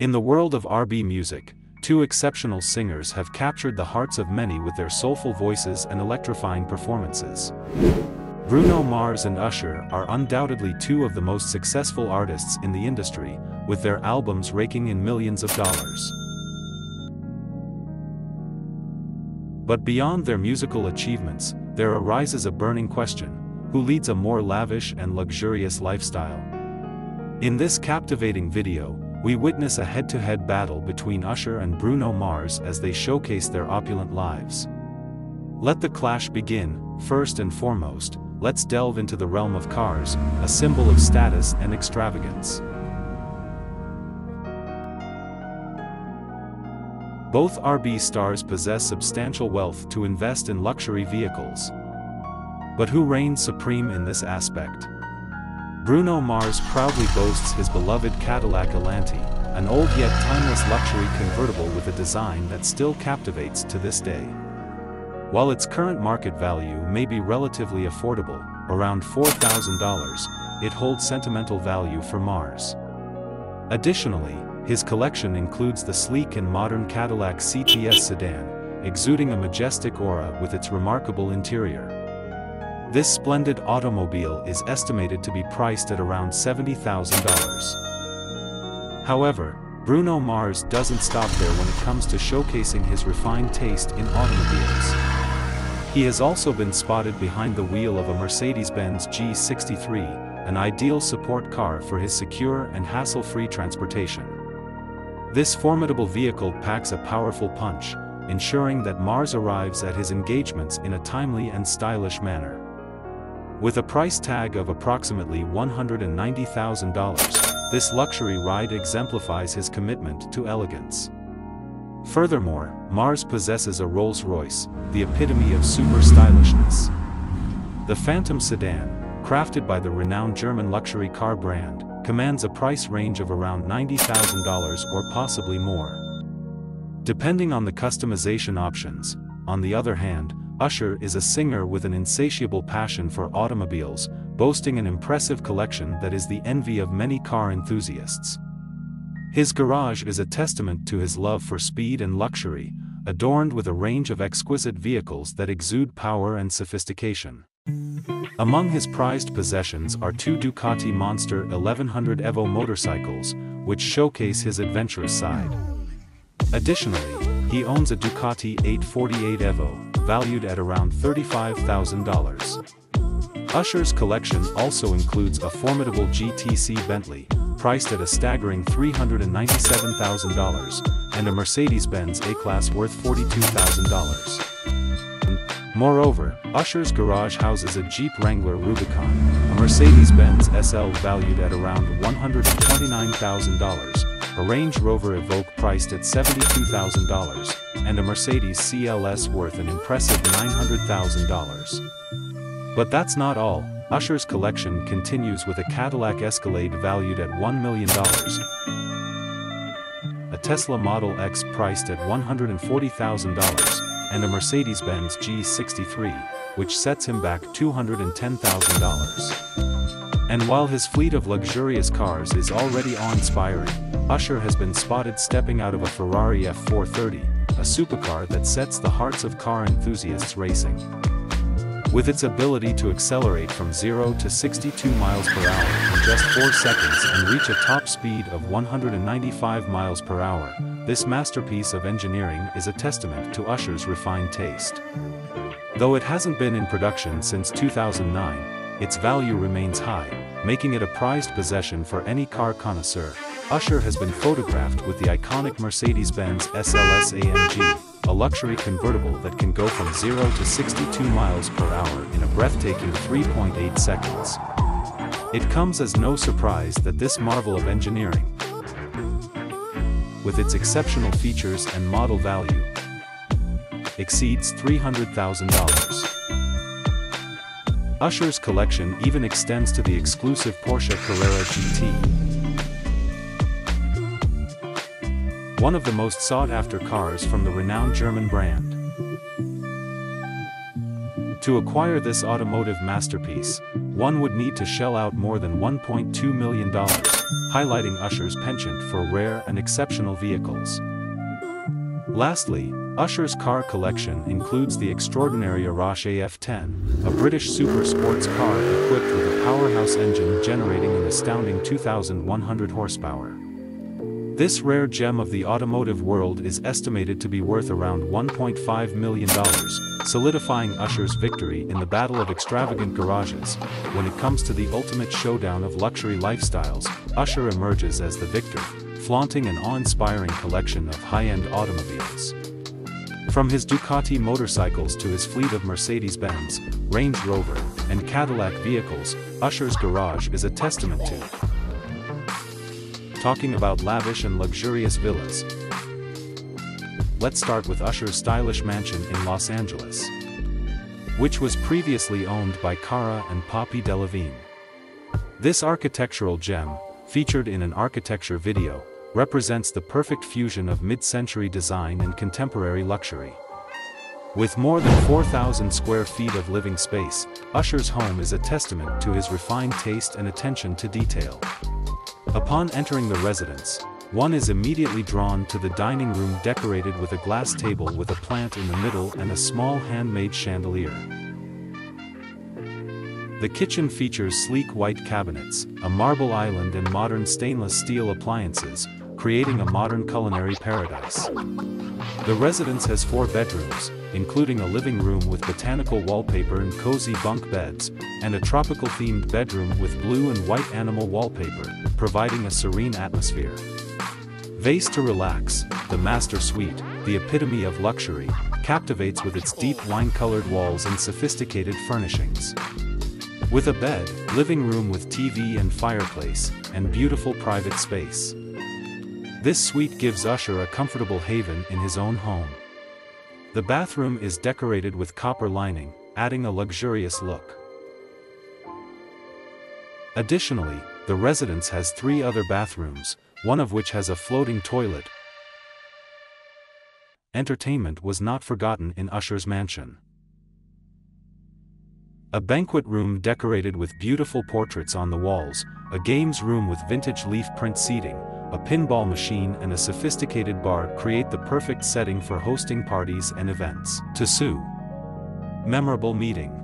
In the world of R&B music, two exceptional singers have captured the hearts of many with their soulful voices and electrifying performances. Bruno Mars and Usher are undoubtedly two of the most successful artists in the industry, with their albums raking in millions of dollars. But beyond their musical achievements, there arises a burning question, who leads a more lavish and luxurious lifestyle? In this captivating video, we witness a head-to-head -head battle between Usher and Bruno Mars as they showcase their opulent lives. Let the clash begin, first and foremost, let's delve into the realm of cars, a symbol of status and extravagance. Both R&B stars possess substantial wealth to invest in luxury vehicles. But who reigns supreme in this aspect? Bruno Mars proudly boasts his beloved Cadillac Allanté, an old yet timeless luxury convertible with a design that still captivates to this day. While its current market value may be relatively affordable, around $4,000, it holds sentimental value for Mars. Additionally, his collection includes the sleek and modern Cadillac CTS sedan, exuding a majestic aura with its remarkable interior. This splendid automobile is estimated to be priced at around $70,000. However, Bruno Mars doesn't stop there when it comes to showcasing his refined taste in automobiles. He has also been spotted behind the wheel of a Mercedes-Benz G63, an ideal support car for his secure and hassle-free transportation. This formidable vehicle packs a powerful punch, ensuring that Mars arrives at his engagements in a timely and stylish manner. With a price tag of approximately $190,000, this luxury ride exemplifies his commitment to elegance. Furthermore, Mars possesses a Rolls-Royce, the epitome of super stylishness. The Phantom sedan, crafted by the renowned German luxury car brand, commands a price range of around $90,000 or possibly more. Depending on the customization options, on the other hand, Usher is a singer with an insatiable passion for automobiles, boasting an impressive collection that is the envy of many car enthusiasts. His garage is a testament to his love for speed and luxury, adorned with a range of exquisite vehicles that exude power and sophistication. Among his prized possessions are two Ducati Monster 1100 Evo motorcycles, which showcase his adventurous side. Additionally, he owns a Ducati 848 Evo, valued at around $35,000. Usher's collection also includes a formidable GTC Bentley, priced at a staggering $397,000, and a Mercedes-Benz A-Class worth $42,000. Moreover, Usher's garage houses a Jeep Wrangler Rubicon, a Mercedes-Benz SL valued at around $129,000, a Range Rover Evoque priced at $72,000, and a Mercedes CLS worth an impressive $900,000. But that's not all, Usher's collection continues with a Cadillac Escalade valued at $1 million, a Tesla Model X priced at $140,000, and a Mercedes-Benz G63, which sets him back $210,000. And while his fleet of luxurious cars is already awe-inspiring, Usher has been spotted stepping out of a Ferrari F430, a supercar that sets the hearts of car enthusiasts racing. With its ability to accelerate from 0 to 62 miles per hour in just 4 seconds and reach a top speed of 195 miles per hour, this masterpiece of engineering is a testament to Usher's refined taste. Though it hasn't been in production since 2009, its value remains high, making it a prized possession for any car connoisseur. Usher has been photographed with the iconic Mercedes-Benz SLS AMG, a luxury convertible that can go from 0 to 62 miles per hour in a breathtaking 3.8 seconds. It comes as no surprise that this marvel of engineering, with its exceptional features and model value, exceeds $300,000. Usher's collection even extends to the exclusive Porsche Carrera GT, one of the most sought-after cars from the renowned German brand. To acquire this automotive masterpiece, one would need to shell out more than $1.2 million, highlighting Usher's penchant for rare and exceptional vehicles. Lastly, Usher's car collection includes the extraordinary Arash AF10, a British super sports car equipped with a powerhouse engine generating an astounding 2,100 horsepower. This rare gem of the automotive world is estimated to be worth around $1.5 million, solidifying Usher's victory in the battle of extravagant garages. When it comes to the ultimate showdown of luxury lifestyles, Usher emerges as the victor, flaunting an awe-inspiring collection of high-end automobiles. From his Ducati motorcycles to his fleet of Mercedes-Benz, Range Rover, and Cadillac vehicles, Usher's garage is a testament to talking about lavish and luxurious villas. Let's start with Usher's stylish mansion in Los Angeles. Which was previously owned by Cara and Poppy Delevingne. This architectural gem, featured in an architecture video, represents the perfect fusion of mid-century design and contemporary luxury. With more than 4,000 square feet of living space, Usher's home is a testament to his refined taste and attention to detail. Upon entering the residence, one is immediately drawn to the dining room decorated with a glass table with a plant in the middle and a small handmade chandelier. The kitchen features sleek white cabinets, a marble island and modern stainless steel appliances, creating a modern culinary paradise. The residence has four bedrooms, including a living room with botanical wallpaper and cozy bunk beds, and a tropical-themed bedroom with blue and white animal wallpaper, providing a serene atmosphere. Vase to relax, the master suite, the epitome of luxury, captivates with its deep wine-colored walls and sophisticated furnishings. With a bed, living room with TV and fireplace, and beautiful private space. This suite gives Usher a comfortable haven in his own home. The bathroom is decorated with copper lining, adding a luxurious look. Additionally, the residence has three other bathrooms, one of which has a floating toilet. Entertainment was not forgotten in Usher's mansion. A banquet room decorated with beautiful portraits on the walls, a games room with vintage leaf print seating, a pinball machine and a sophisticated bar create the perfect setting for hosting parties and events. To Sue. Memorable meeting.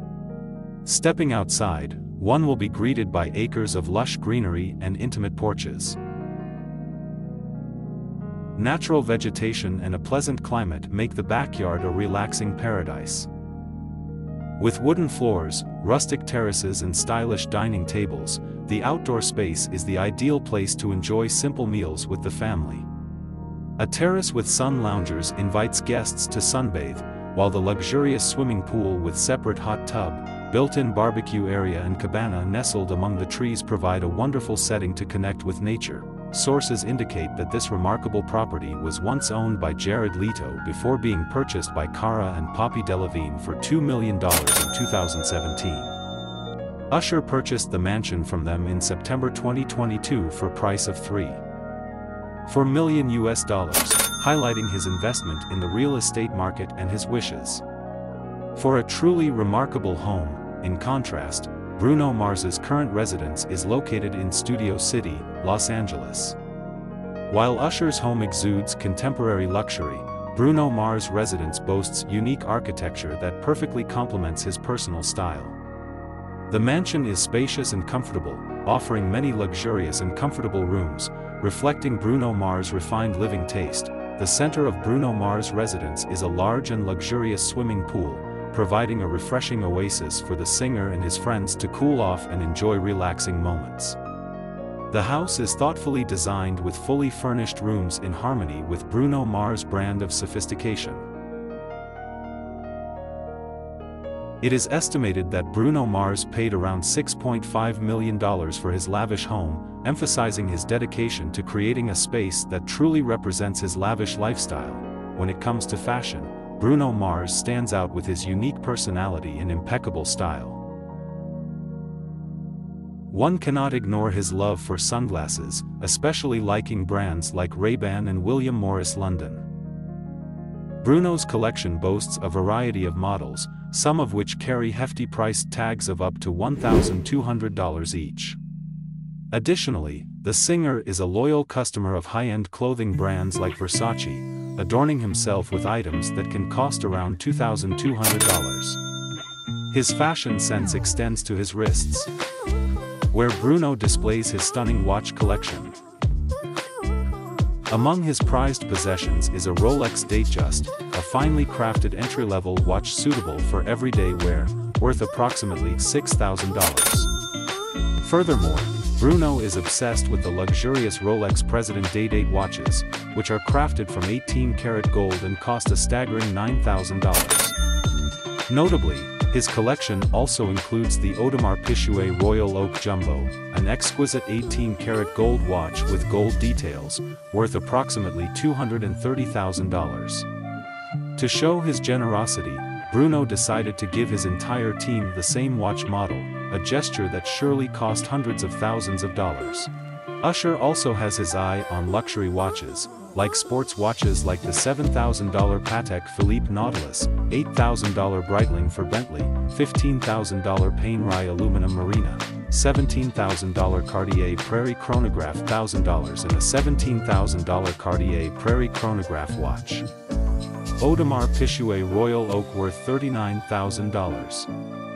Stepping outside, one will be greeted by acres of lush greenery and intimate porches. Natural vegetation and a pleasant climate make the backyard a relaxing paradise. With wooden floors, rustic terraces and stylish dining tables, the outdoor space is the ideal place to enjoy simple meals with the family. A terrace with sun loungers invites guests to sunbathe, while the luxurious swimming pool with separate hot tub, built-in barbecue area and cabana nestled among the trees provide a wonderful setting to connect with nature. Sources indicate that this remarkable property was once owned by Jared Leto before being purchased by Cara and Poppy Delevingne for $2 million in 2017. Usher purchased the mansion from them in September 2022 for a price of 3. 4 million US dollars, highlighting his investment in the real estate market and his wishes. For a truly remarkable home, in contrast, Bruno Mars's current residence is located in Studio City, Los Angeles. While Usher's home exudes contemporary luxury, Bruno Mars' residence boasts unique architecture that perfectly complements his personal style. The mansion is spacious and comfortable, offering many luxurious and comfortable rooms, reflecting Bruno Mars' refined living taste. The center of Bruno Mars' residence is a large and luxurious swimming pool, providing a refreshing oasis for the singer and his friends to cool off and enjoy relaxing moments. The house is thoughtfully designed with fully furnished rooms in harmony with Bruno Mars' brand of sophistication. It is estimated that Bruno Mars paid around $6.5 million for his lavish home, emphasizing his dedication to creating a space that truly represents his lavish lifestyle. When it comes to fashion, Bruno Mars stands out with his unique personality and impeccable style. One cannot ignore his love for sunglasses, especially liking brands like Ray-Ban and William Morris London. Bruno's collection boasts a variety of models, some of which carry hefty price tags of up to $1,200 each. Additionally, the singer is a loyal customer of high-end clothing brands like Versace, adorning himself with items that can cost around $2,200. His fashion sense extends to his wrists, where Bruno displays his stunning watch collection. Among his prized possessions is a Rolex Datejust, a finely crafted entry-level watch suitable for everyday wear, worth approximately $6,000. Furthermore, Bruno is obsessed with the luxurious Rolex President Day-Date watches, which are crafted from 18-karat gold and cost a staggering $9,000. Notably, his collection also includes the Audemars Piguet Royal Oak Jumbo, an exquisite 18-karat gold watch with gold details, worth approximately $230,000. To show his generosity, Bruno decided to give his entire team the same watch model, a gesture that surely cost hundreds of thousands of dollars. Usher also has his eye on luxury watches, like sports watches like the $7,000 Patek Philippe Nautilus, $8,000 Breitling for Bentley, $15,000 Panerai Aluminum Marina, $17,000 Cartier Prairie Chronograph $1,000 and a $17,000 Cartier Prairie Chronograph watch. Audemars Piguet Royal Oak worth $39,000.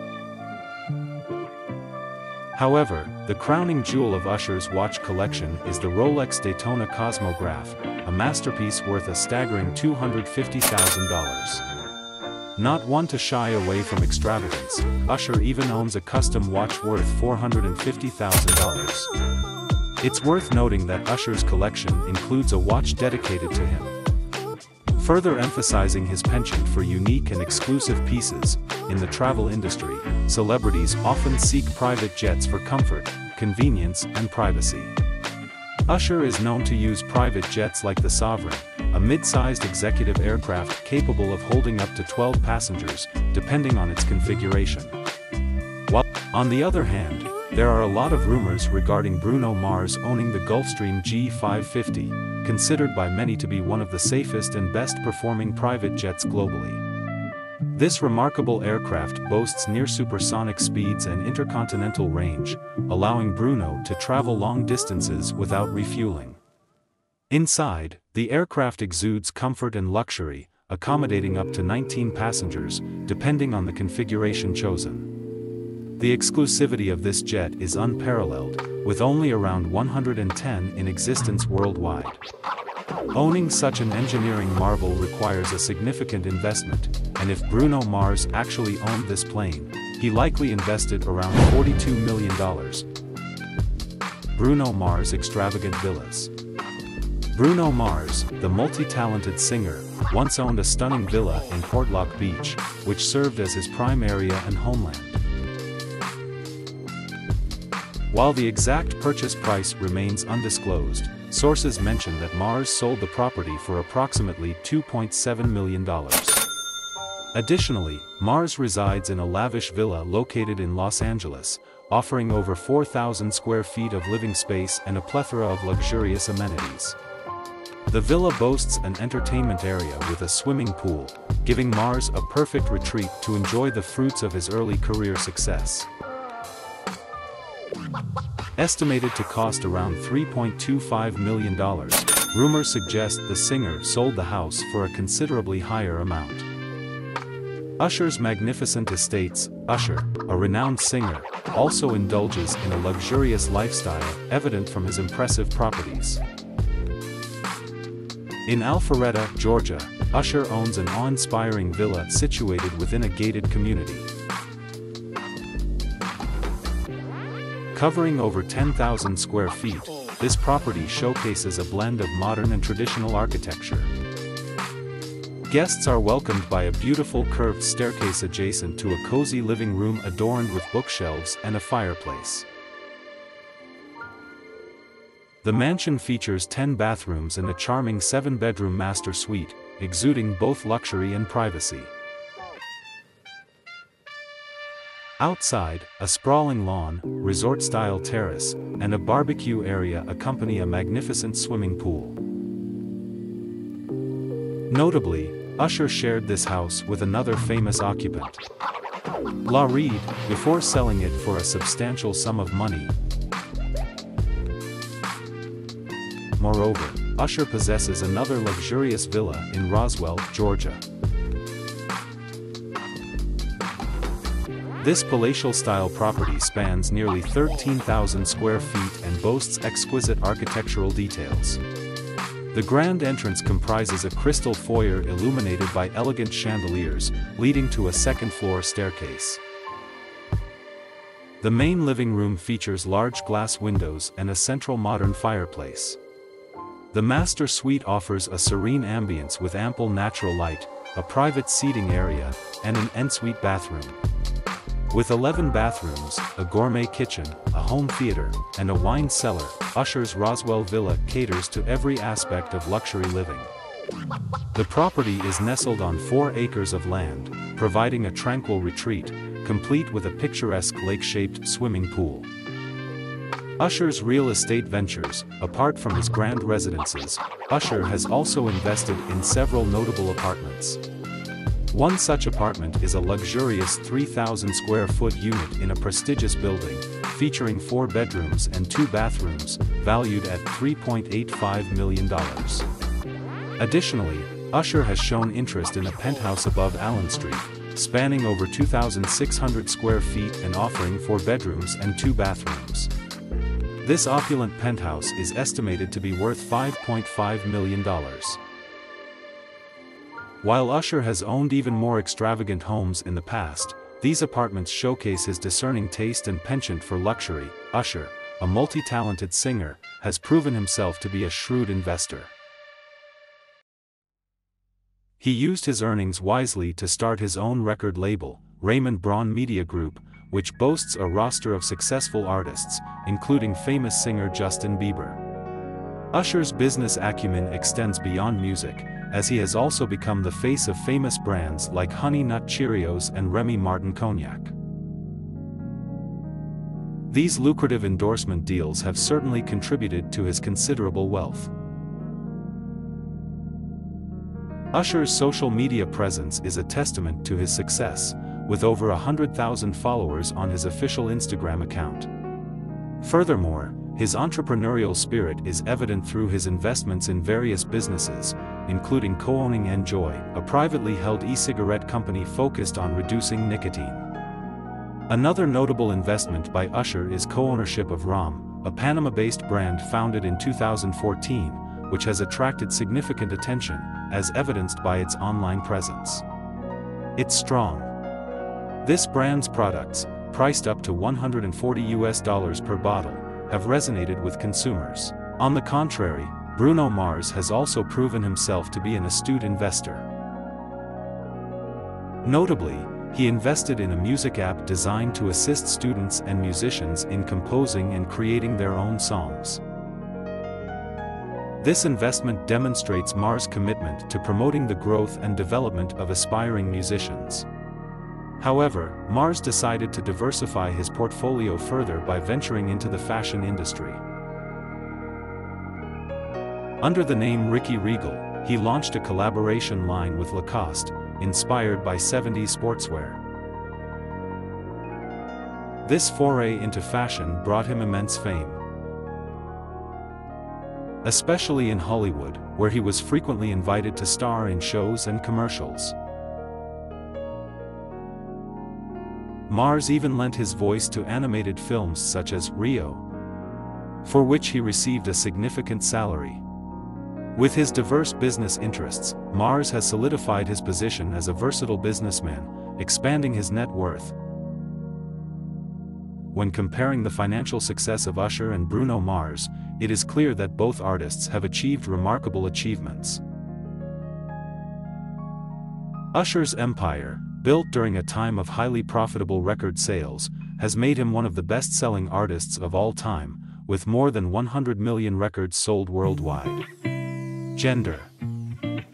However, the crowning jewel of Usher's watch collection is the Rolex Daytona Cosmograph, a masterpiece worth a staggering $250,000. Not one to shy away from extravagance, Usher even owns a custom watch worth $450,000. It's worth noting that Usher's collection includes a watch dedicated to him. Further emphasizing his penchant for unique and exclusive pieces, in the travel industry, celebrities often seek private jets for comfort, convenience and privacy. Usher is known to use private jets like the Sovereign, a mid-sized executive aircraft capable of holding up to 12 passengers, depending on its configuration. While, on the other hand, there are a lot of rumors regarding Bruno Mars owning the Gulfstream G550, considered by many to be one of the safest and best performing private jets globally. This remarkable aircraft boasts near supersonic speeds and intercontinental range, allowing Bruno to travel long distances without refueling. Inside, the aircraft exudes comfort and luxury, accommodating up to 19 passengers, depending on the configuration chosen. The exclusivity of this jet is unparalleled, with only around 110 in existence worldwide. Owning such an engineering marvel requires a significant investment, and if Bruno Mars actually owned this plane, he likely invested around $42 million. Bruno Mars Extravagant Villas Bruno Mars, the multi-talented singer, once owned a stunning villa in Portlock Beach, which served as his prime area and homeland. While the exact purchase price remains undisclosed, sources mention that Mars sold the property for approximately $2.7 million. Additionally, Mars resides in a lavish villa located in Los Angeles, offering over 4,000 square feet of living space and a plethora of luxurious amenities. The villa boasts an entertainment area with a swimming pool, giving Mars a perfect retreat to enjoy the fruits of his early career success. Estimated to cost around $3.25 million, rumors suggest the singer sold the house for a considerably higher amount. Usher's magnificent estates, Usher, a renowned singer, also indulges in a luxurious lifestyle, evident from his impressive properties. In Alpharetta, Georgia, Usher owns an awe-inspiring villa situated within a gated community. Covering over 10,000 square feet, this property showcases a blend of modern and traditional architecture. Guests are welcomed by a beautiful curved staircase adjacent to a cozy living room adorned with bookshelves and a fireplace. The mansion features 10 bathrooms and a charming 7-bedroom master suite, exuding both luxury and privacy. Outside, a sprawling lawn, resort-style terrace, and a barbecue area accompany a magnificent swimming pool. Notably, Usher shared this house with another famous occupant. L.A. Reid, before selling it for a substantial sum of money. Moreover, Usher possesses another luxurious villa in Roswell, Georgia. This palatial-style property spans nearly 13,000 square feet and boasts exquisite architectural details. The grand entrance comprises a crystal foyer illuminated by elegant chandeliers, leading to a second-floor staircase. The main living room features large glass windows and a central modern fireplace. The master suite offers a serene ambience with ample natural light, a private seating area, and an ensuite bathroom. With 11 bathrooms, a gourmet kitchen, a home theater, and a wine cellar, Usher's Roswell Villa caters to every aspect of luxury living. The property is nestled on 4 acres of land, providing a tranquil retreat, complete with a picturesque lake-shaped swimming pool. Usher's real estate ventures, apart from his grand residences, Usher has also invested in several notable apartments. One such apartment is a luxurious 3,000 square foot unit in a prestigious building, featuring four bedrooms and two bathrooms, valued at $3.85 million. Additionally, Usher has shown interest in a penthouse above Allen Street, spanning over 2,600 square feet and offering four bedrooms and two bathrooms. This opulent penthouse is estimated to be worth $5.5 million. While Usher has owned even more extravagant homes in the past, these apartments showcase his discerning taste and penchant for luxury. Usher, a multi-talented singer, has proven himself to be a shrewd investor. He used his earnings wisely to start his own record label, Raymond Braun Media Group, which boasts a roster of successful artists, including famous singer Justin Bieber. Usher's business acumen extends beyond music, as he has also become the face of famous brands like Honey Nut Cheerios and Remy Martin Cognac. These lucrative endorsement deals have certainly contributed to his considerable wealth. Usher's social media presence is a testament to his success, with over 100,000 followers on his official Instagram account. Furthermore, his entrepreneurial spirit is evident through his investments in various businesses, including co-owning NJOY, a privately held e-cigarette company focused on reducing nicotine. Another notable investment by Usher is co-ownership of ROM, a Panama-based brand founded in 2014, which has attracted significant attention, as evidenced by its online presence. It's strong. This brand's products, priced up to 140 US dollars per bottle, have resonated with consumers. On the contrary, Bruno Mars has also proven himself to be an astute investor. Notably, he invested in a music app designed to assist students and musicians in composing and creating their own songs. This investment demonstrates Mars' commitment to promoting the growth and development of aspiring musicians. However, Mars decided to diversify his portfolio further by venturing into the fashion industry. Under the name Ricky Regal, he launched a collaboration line with Lacoste, inspired by 70s sportswear. This foray into fashion brought him immense fame. Especially in Hollywood, where he was frequently invited to star in shows and commercials. Mars even lent his voice to animated films such as Rio, for which he received a significant salary. With his diverse business interests, Mars has solidified his position as a versatile businessman, expanding his net worth. When comparing the financial success of Usher and Bruno Mars, it is clear that both artists have achieved remarkable achievements. Usher's empire, built during a time of highly profitable record sales, has made him one of the best-selling artists of all time, with more than 100 million records sold worldwide. Gender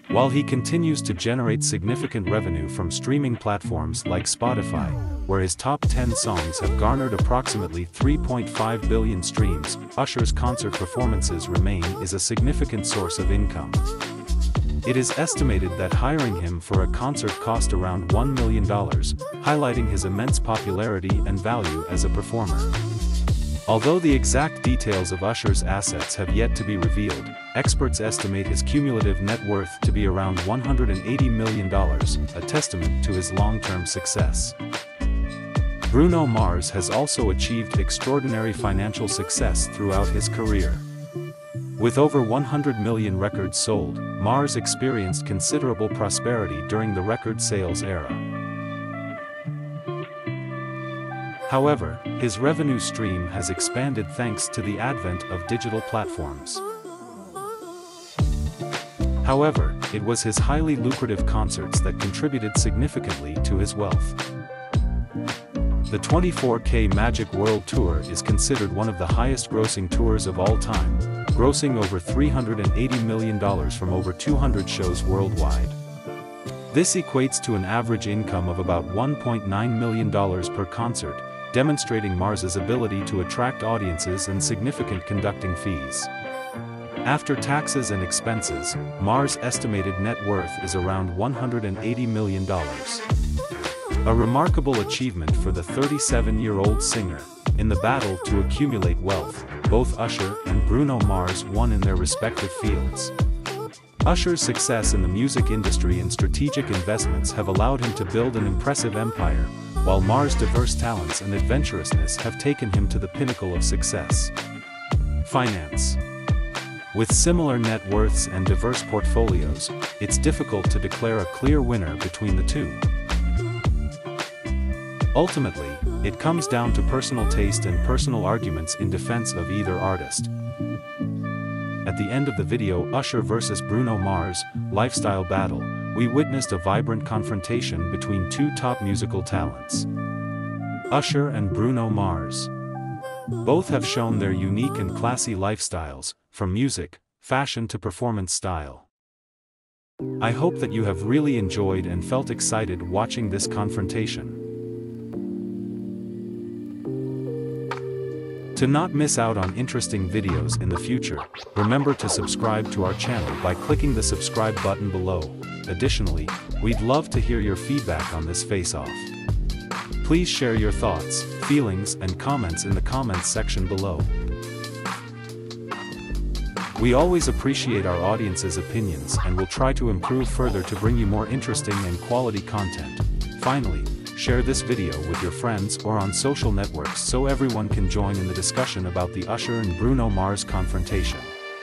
While he continues to generate significant revenue from streaming platforms like Spotify, where his top 10 songs have garnered approximately 3.5 billion streams, Usher's concert performances remain is a significant source of income. It is estimated that hiring him for a concert cost around $1 million, highlighting his immense popularity and value as a performer. Although the exact details of Usher's assets have yet to be revealed, experts estimate his cumulative net worth to be around $180 million, a testament to his long-term success. Bruno Mars has also achieved extraordinary financial success throughout his career. With over 100 million records sold, Mars experienced considerable prosperity during the record sales era. However, his revenue stream has expanded thanks to the advent of digital platforms. However, it was his highly lucrative concerts that contributed significantly to his wealth. The 24K Magic World Tour is considered one of the highest-grossing tours of all time, grossing over $380 million from over 200 shows worldwide. This equates to an average income of about $1.9 million per concert, demonstrating Mars's ability to attract audiences and significant conducting fees. After taxes and expenses, Mars' estimated net worth is around $180 million. A remarkable achievement for the 37-year-old singer. In the battle to accumulate wealth, both Usher and Bruno Mars won in their respective fields. Usher's success in the music industry and strategic investments have allowed him to build an impressive empire, while Mars' diverse talents and adventurousness have taken him to the pinnacle of success. Finance With similar net worths and diverse portfolios, it's difficult to declare a clear winner between the two. Ultimately, it comes down to personal taste and personal arguments in defense of either artist. At the end of the video Usher vs Bruno Mars, Lifestyle Battle, we witnessed a vibrant confrontation between two top musical talents. Usher and Bruno Mars. Both have shown their unique and classy lifestyles, from music, fashion to performance style. I hope that you have really enjoyed and felt excited watching this confrontation. To not miss out on interesting videos in the future, remember to subscribe to our channel by clicking the subscribe button below. Additionally, we'd love to hear your feedback on this face-off. Please share your thoughts, feelings and comments in the comments section below. We always appreciate our audience's opinions and will try to improve further to bring you more interesting and quality content. Finally, share this video with your friends or on social networks so everyone can join in the discussion about the Usher and Bruno Mars confrontation.